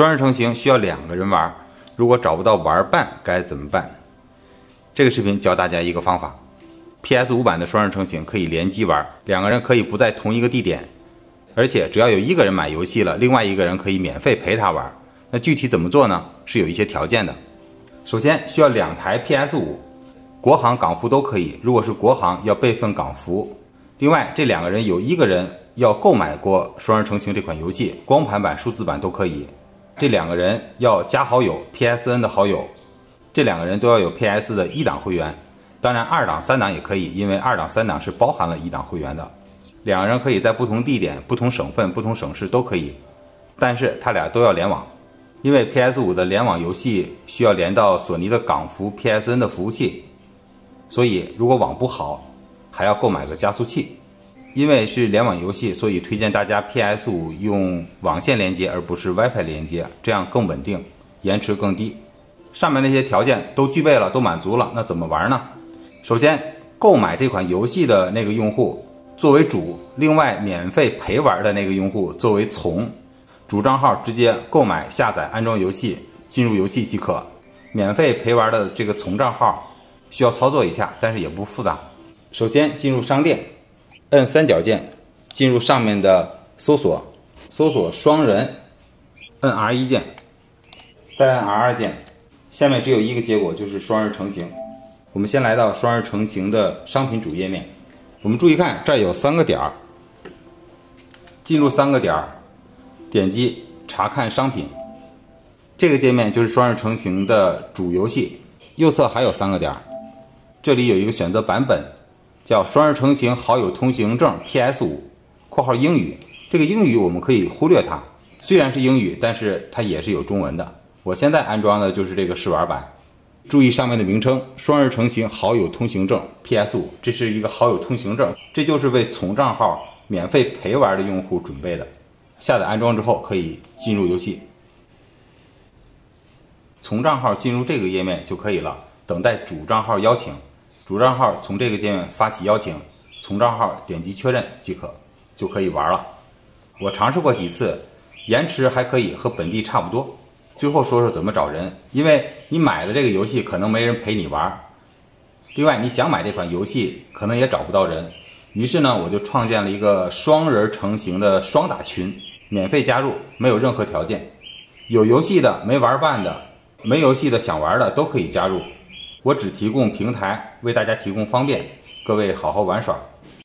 双人成行需要两个人玩，如果找不到玩伴该怎么办？这个视频教大家一个方法。PS 五版的双人成行可以联机玩，两个人可以不在同一个地点，而且只要有一个人买游戏了，另外一个人可以免费陪他玩。那具体怎么做呢？是有一些条件的。首先需要两台 PS 五，国行、港服都可以。如果是国行，要备份港服。另外，这两个人有一个人要购买过双人成行这款游戏，光盘版、数字版都可以。这两个人要加好友，PSN 的好友，这两个人都要有 PS 的一档会员，当然二档、三档也可以，因为二档、三档是包含了一档会员的。两个人可以在不同地点、不同省份、不同省市都可以，但是他俩都要联网，因为 PS 五的联网游戏需要连到索尼的港服 PSN 的服务器，所以如果网不好，还要购买个加速器。因为是联网游戏，所以推荐大家 PS 五用网线连接，而不是 WiFi 连接，这样更稳定，延迟更低。上面那些条件都具备了，都满足了，那怎么玩呢？首先，购买这款游戏的那个用户作为主，另外免费陪玩的那个用户作为从。主账号直接购买、下载、安装游戏，进入游戏即可。免费陪玩的这个从账号需要操作一下，但是也不复杂。首先进入商店。摁三角键进入上面的搜索，搜索双人，摁 R 一键，再按 R 二键，下面只有一个结果，就是双人成型。我们先来到双人成型的商品主页面，我们注意看，这儿有三个点儿，进入三个点儿，点击查看商品，这个界面就是双人成型的主游戏。右侧还有三个点儿，这里有一个选择版本。叫双人成行好友通行证 PS 五（括号英语）。这个英语我们可以忽略它，虽然是英语，但是它也是有中文的。我现在安装的就是这个试玩版。注意上面的名称：双人成行好友通行证 PS 五，这是一个好友通行证，这就是为从账号免费陪玩的用户准备的。下载安装之后，可以进入游戏。从账号进入这个页面就可以了，等待主账号邀请。主账号从这个界面发起邀请，从账号点击确认即可，就可以玩了。我尝试过几次，延迟还可以，和本地差不多。最后说说怎么找人，因为你买了这个游戏，可能没人陪你玩。另外，你想买这款游戏，可能也找不到人。于是呢，我就创建了一个双人成行的双打群，免费加入，没有任何条件。有游戏的、没玩伴的、没游戏的想玩的都可以加入。我只提供平台，为大家提供方便，各位好好玩耍。